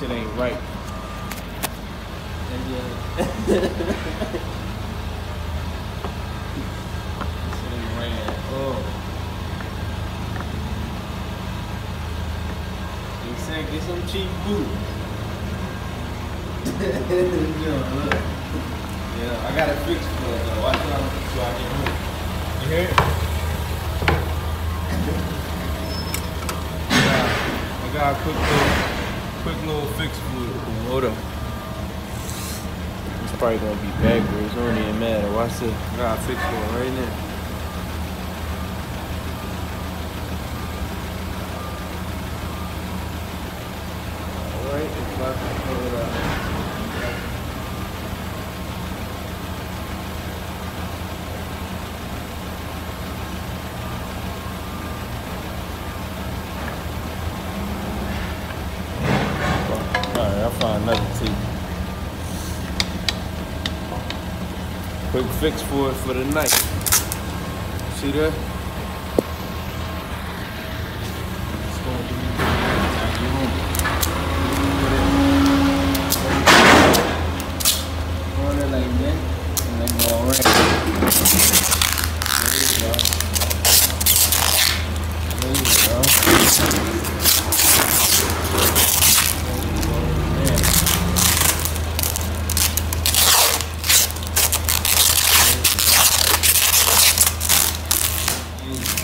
shit ain't right. And yeah. This shit ain't right at all. They said get some cheap food. yeah, look. Yeah, I got it fixed for it though. Watch out so I get home. You hear it? I got a quick little, quick little fix for the up. It's probably gonna be backwards. It don't even matter. Watch this. I got a fix for it right now. I'll find another tea. Quick fix for it for the night. See that? There you. There. Thank you.